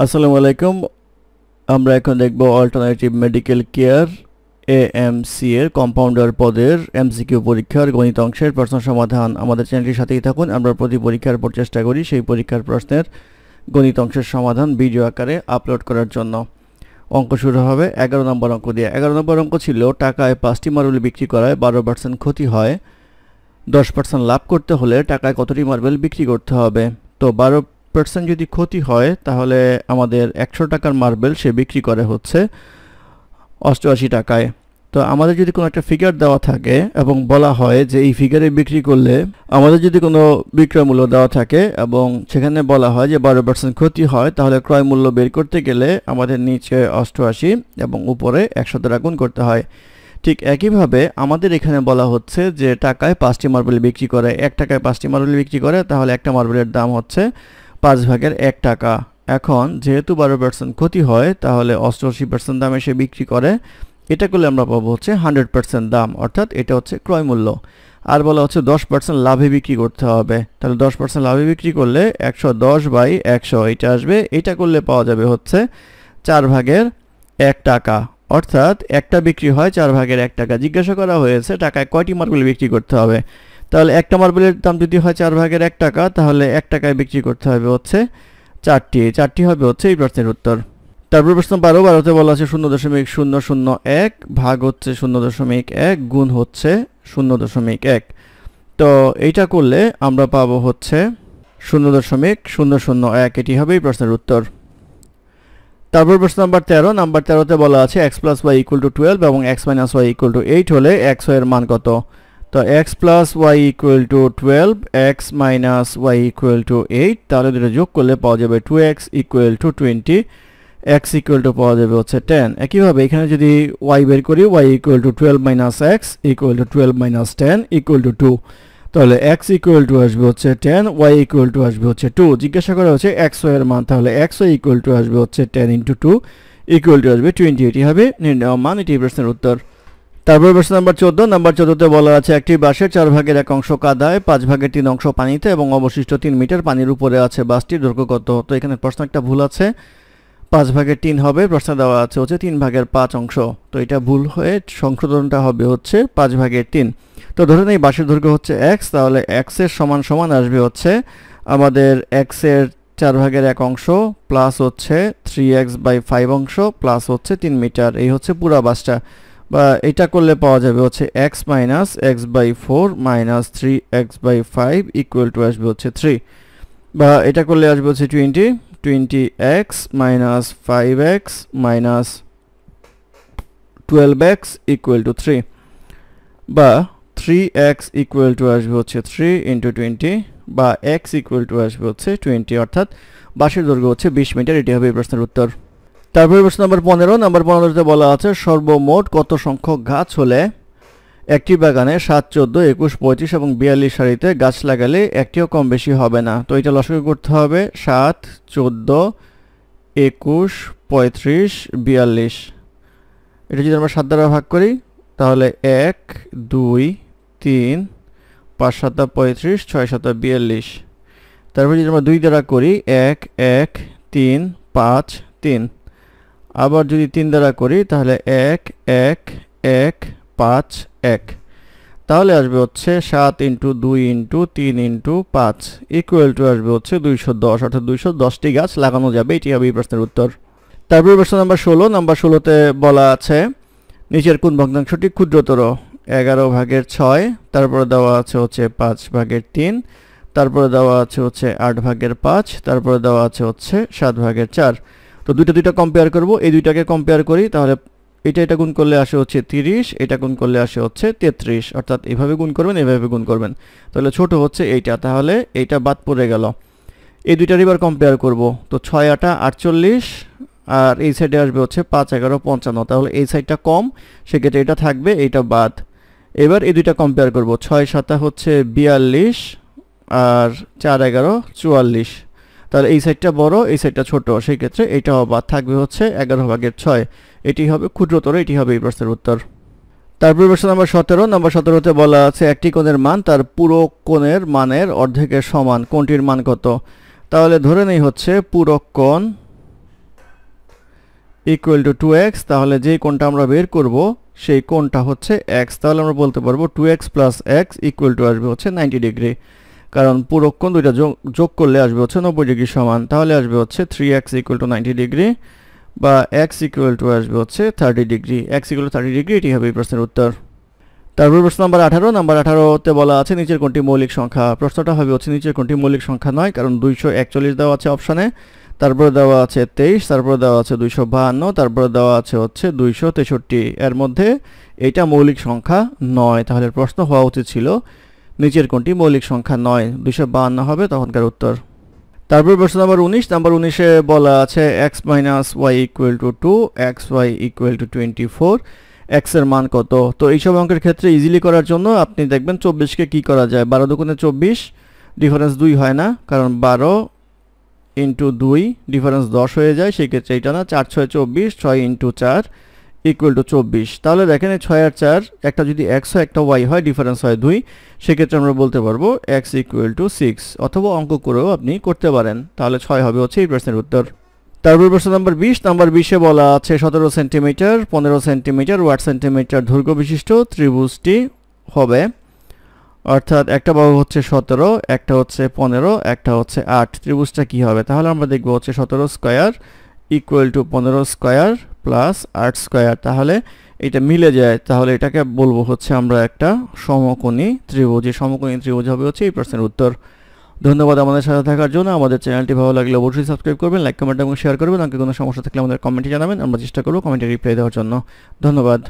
আসসালামু আলাইকুম। আমরা এখন দেখব অল্টারনেটিভ মেডিকেল কেয়ার এএমসি এর কম্পাউন্ডার পদের এমসিকিউ পরীক্ষার গণিত অংশের প্রশ্ন সমাধান। আমাদের চ্যানেলটির সাথেই থাকুন, আমরা প্রতি পরীক্ষার পর চেষ্টা করি সেই পরীক্ষার প্রশ্নের গণিত অংশের সমাধান ভিডিও আকারে আপলোড করার জন্য। অঙ্ক শুরু হবে এগারো নম্বর অঙ্ক দিয়ে। এগারো নম্বর অঙ্ক ছিল, টাকায় পাঁচটি মার্বেল বিক্রি করায় বারো পার্সেন্ট ক্ষতি হয়। দশ পার্সেন্ট লাভ করতে হলে টাকায় কতটি মার্বেল বিক্রি করতে হবে? তো বারো পার্সেন্ট যদি ক্ষতি হয়, তাহলে আমাদের একশো টাকার মার্বেল সে বিক্রি করে হচ্ছে অষ্টআশি টাকায়। তো আমাদের যদি কোনো একটা ফিগার দেওয়া থাকে এবং বলা হয় যে এই ফিগারে বিক্রি করলে আমাদের যদি কোনো বিক্রয় মূল্য দেওয়া থাকে এবং সেখানে বলা হয় যে বারো পার্সেন্ট ক্ষতি হয়, তাহলে ক্রয় মূল্য বের করতে গেলে আমাদের নিচে অষ্টআশি এবং উপরে একশো দ্বারা গুণ করতে হয়। ঠিক একইভাবে আমাদের এখানে বলা হচ্ছে যে টাকায় পাঁচটি মার্বেল বিক্রি করে, এক টাকায় পাঁচটি মার্বেল বিক্রি করে, তাহলে একটা মার্বেলের দাম হচ্ছে পাঁচ ভাগের এক টাকা। এখন যেহেতু বারো পার্সেন্ট ক্ষতি হয়, তাহলে অষ্টআশি পার্সেন্ট দামে সে বিক্রি করে। এটা করলে আমরা পাবো হচ্ছে হান্ড্রেড পার্সেন্ট দাম, অর্থাৎ এটা হচ্ছে ক্রয় মূল্য। আর বলা হচ্ছে দশ পার্সেন্ট লাভে বিক্রি করতে হবে। তাহলে দশ পার্সেন্ট লাভে বিক্রি করলে একশো দশ বাই একশো, এটা আসবে। এটা করলে পাওয়া যাবে হচ্ছে চার ভাগের এক টাকা। অর্থাৎ একটা বিক্রি হয় চার ভাগের এক টাকা। জিজ্ঞাসা করা হয়েছে, টাকায় কয়টি মার্বেল বিক্রি করতে হবে? তাহলে একটা মার্বেলের দাম যদি হয় চার ভাগের এক টাকা, তাহলে এক টাকায় বিক্রি করতে হবে হচ্ছে চারটি। চারটি হবে হচ্ছে এই প্রশ্নের উত্তর। তারপর প্রশ্ন বারো, বারোতে বলা আছে শূন্য দশমিক শূন্য শূন্য এক ভাগ হচ্ছে শূন্য দশমিক এক গুণ হচ্ছে শূন্য দশমিক এক। তো এইটা করলে আমরা পাবো হচ্ছে শূন্য দশমিক শূন্য শূন্য এক। এটি হবে এই প্রশ্নের উত্তর। তারপর প্রশ্ন নাম্বার তেরো, নাম্বার তেরোতে বলা আছে x plus y equal to twelve এবং x minus y equal to eight হলে এক্সের মান কত? তো x plus y equal to twelve x minus y equal to eight তাহলে দুটো যোগ করলে পাওয়া যাবে two x equal to twenty x equal to পাওয়া যাবে হচ্ছে টেন একইভাবে এখানে যদি ওয়াই বের করি y equal to twelve minus x equal to twelve minus ten equal to two তাহলে এক্স ইকুয়াল টু আসবে হচ্ছে টেন ওয়াই ইকুয়াল টু আসবে হচ্ছে টু জিজ্ঞাসা করা হচ্ছে এক্সের মান তাহলে এক্স ওয়াই ইকুয়াল টু আসবে হচ্ছে ten into two equal to আসবে টোয়েন্টি এটি হবে নির্ণয় মান এটি প্রশ্নের উত্তর তারপর প্রশ্ন নাম্বার চোদ্দ। নাম্বার চোদ্দতে বলা আছে, একটি বাসের চার ভাগের এক অংশ কাদায়, পাঁচ ভাগের তিন অংশ পানিতে এবং অবশিষ্ট তিন মিটার পানির উপরে আছে বাসটির দৈর্ঘ্য কত? তো এখানে প্রশ্ন একটা ভুল আছে। পাঁচ ভাগের তিন হবে, প্রশ্ন দেওয়া আছে হচ্ছে তিন ভাগের পাঁচ অংশ। তো এটা ভুল হয়ে সংশোধনটা হবে হচ্ছে পাঁচ ভাগের তিন। তো ধরে নেই বাসের দৈর্ঘ্য হচ্ছে এক্স তাহলে এক্সের সমান সমান আসবে হচ্ছে আমাদের এক্সের চার ভাগের এক অংশ প্লাস হচ্ছে থ্রি এক্স বাই ফাইভ অংশ প্লাস হচ্ছে তিন মিটার। এই হচ্ছে পুরা বাসটা বা এটা করলে পাওয়া যাবে হচ্ছে x minus x by four minus three x by five equal to আসবে হচ্ছে থ্রি বা এটা করলে আসবে হচ্ছে twenty twenty x minus five x minus twelve x equal to three বা থ্রি এক্স ইকুয়াল টু আসবে হচ্ছে থ্রি ইন্টু টোয়েন্টি বা এক্স ইকুয়াল টু আসবে হচ্ছে টোয়েন্টি অর্থাৎ বাসের দৈর্ঘ্য হচ্ছে বিশ মিটার, এটি হবে এই প্রশ্নের উত্তর। তারপরে প্রশ্ন নম্বর পনেরো, নম্বর পনেরোতে বলা আছে, সর্বমোট কত সংখ্যক গাছ হলে একটি বাগানে সাত, চোদ্দ, একুশ, পঁয়ত্রিশ এবং বিয়াল্লিশ সারিতে গাছ লাগালে একটিও কম বেশি হবে না? তো এটা লসকে করতে হবে, সাত, চোদ্দ, একুশ, পঁয়ত্রিশ, বিয়াল্লিশ। এটা যদি আমরা সাত দ্বারা ভাগ করি, তাহলে এক, দুই, তিন, পাঁচ সাতা পঁয়ত্রিশ, ছয় সাতা বিয়াল্লিশ। তারপর যদি আমরা দুই দ্বারা করি, এক এক, তিন, পাঁচ, তিন। আবার যদি তিন দ্বারা করি, তাহলে এক এক এক, পাঁচ, এক। তাহলে আসবে হচ্ছে সাত ইন্টু দুই ইন্টু তিন ইন্টু পাঁচ। ইকুয়াল টু আসবে হচ্ছে দুইশো দশ, অর্থাৎ দুইশো দশটি গাছ লাগানো যাবে। এটি হবে এই প্রশ্নের উত্তর। তারপরে প্রশ্ন নাম্বার ষোলো। নাম্বার ষোলোতে বলা আছে, নিচের কোন ভগ্নাংশটি ক্ষুদ্রতর? এগারো ভাগের ছয়, তারপরে দেওয়া আছে হচ্ছে পাঁচ ভাগের তিন, তারপরে দেওয়া আছে হচ্ছে আট ভাগের পাঁচ, তারপরে দেওয়া আছে হচ্ছে সাত ভাগের চার। তো দুইটা দুইটা কম্পেয়ার করব। এই দুইটাকে কম্পেয়ার করি, তাহলে এটা এটা গুণ করলে আসে হচ্ছে তিরিশ, এটা গুণ করলে আসে হচ্ছে তেত্রিশ। অর্থাৎ এভাবে গুণ করবেন, এভাবে গুণ করবেন। তাহলে ছোট হচ্ছে এইটা, তাহলে এইটা বাদ পড়ে গেল। এই দুইটার এবার কম্পেয়ার করব। তো ছয় আটা আটচল্লিশ, আর এই সাইডে আসবে হচ্ছে পাঁচ এগারো পঞ্চান্ন। তাহলে এই সাইডটা কম, সেক্ষেত্রে এটা থাকবে, এইটা বাদ। এবার এই দুইটা কম্পেয়ার করব। ছয় সাতা হচ্ছে বিয়াল্লিশ, আর চার এগারো চুয়াল্লিশ। তাহলে এই সাইডটা বড়, এই সাইডটা ছোট। সেই ক্ষেত্রে এটা বাদ থাকবে হচ্ছে এগারো ভাগের ছয়। এটি হবে ক্ষুদ্রতর, এটি হবে এই প্রশ্নের উত্তর। তারপর প্রশ্ন নাম্বার সতেরো। নাম্বার সতেরোতে বলা আছে, একটি কোণের মান তার পুরো কোণের মানের অর্ধেকের সমান। কোনটির মান কত? তাহলে ধরে নেই হচ্ছে পুরো কোণ ইকুয়াল টু টু এক্স তাহলে যেই কোণটা আমরা বের করব, সেই কোণটা হচ্ছে এক্স তাহলে আমরা বলতে পারব two x plus x equal to আসবে হচ্ছে নাইনটি ডিগ্রি কারণ পুরো কোণ দুইটা যোগ যোগ করলে আসবে হচ্ছে নব্বই ডিগ্রি সমান, তাহলে আসবে হচ্ছে three x equal to ninety degree বা এক্স ইকুয়াল টু আসবে হচ্ছে thirty degree x equal to thirty degree এটি হবে এই প্রশ্নের উত্তর। তারপর প্রশ্ন নাম্বার আঠারো। নাম্বার আঠারোতে বলা আছে নিচের কোনটি মৌলিক সংখ্যা। প্রশ্নটা হবে হচ্ছে নিচের কোনটি মৌলিক সংখ্যা নয়, কারণ দুইশো একচল্লিশ দেওয়া আছে অপশানে। তারপরে দেওয়া আছে তেইশ, তারপরে দেওয়া আছে দুইশো বাহান্ন, তারপরে দেওয়া আছে হচ্ছে দুইশো তেষট্টি। এর মধ্যে এটা মৌলিক সংখ্যা নয়। তাহলে প্রশ্ন হওয়া উচিত ছিল নিচের কোনটি? মৌলিক সংখ্যা নয়। দুইশো বাহান্ন হবে তখনকার উত্তর। তারপর প্রশ্ন নাম্বার উনিশ। নাম্বার উনিশে বলা আছে x minus y equal to two x y equal to twenty four এক্সের মান কত? তো এইসব অঙ্কের ক্ষেত্রে ইজিলি করার জন্য আপনি দেখবেন চব্বিশকে কি করা যায়? বারো দুগুণে চব্বিশ ডিফারেন্স দুই হয় না, কারণ বারো ইন্টু দুই ডিফারেন্স দশ হয়ে যায় সেক্ষেত্রে এটা না, চার ছয় চব্বিশ, ছয় ইন্টু চার ইকুয়াল টু চব্বিশ। তাহলে দেখেন এই ছয় আর চার, একটা যদি এক্স হয়, একটা ওয়াই হয় ডিফারেন্স হয় দুই। সেক্ষেত্রে আমরা বলতে পারব এক্স ইকুয়াল টু সিক্স অথবা অঙ্ক করেও আপনি করতে পারেন। তাহলে ছয় হবে হচ্ছে এই প্রশ্নের উত্তর। তারপর প্রশ্ন নাম্বার বিশ, নাম্বার বিশে বলা আছে সতেরো সেন্টিমিটার, পনেরো সেন্টিমিটার, ওয়াট সেন্টিমিটার দৈর্ঘ্য বিশিষ্ট ত্রিভুজটি হবে। অর্থাৎ একটা বাহু হচ্ছে সতেরো, একটা হচ্ছে পনেরো, একটা হচ্ছে আট। ত্রিভুজটা কি হবে? তাহলে আমরা দেখব হচ্ছে সতেরো স্কোয়ার ইকুয়াল টু পনেরো স্কোয়ার প্লাস আট স্কোয়ার তাহলে এটা মিলে যায়, তাহলে এটাকে বলব হচ্ছে আমরা একটা সমকোণী ত্রিভুজ। এই সমকোণী ত্রিভুজ হবে হচ্ছে এই প্রশ্নের উত্তর। ধন্যবাদ আমাদের সাথে থাকার জন্য। আমাদের চ্যানেলটি ভালো লাগলে অবশ্যই সাবস্ক্রাইব করবেন, লাইক, কমেন্ট এবং শেয়ার করবেন। আমাকে কোনো সমস্যা থাকলে আমাদের কমেন্টে জানাবেন। আমরা চেষ্টা করব কমেন্টে রিপ্লাই দেওয়ার জন্য। ধন্যবাদ।